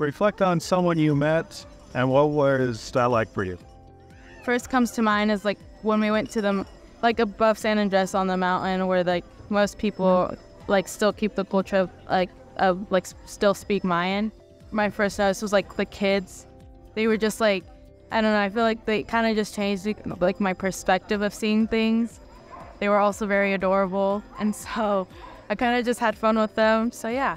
reflect on someone you met and what was that like for you? First comes to mind is like when we went to the like above San Andres on the mountain where like most people mm-hmm. like still keep the culture of like of like still speak Mayan. My first notice was like the kids. They were just like I don't know. I feel like they kind of just changed like my perspective of seeing things. They were also very adorable, and so I kind of just had fun with them. So yeah,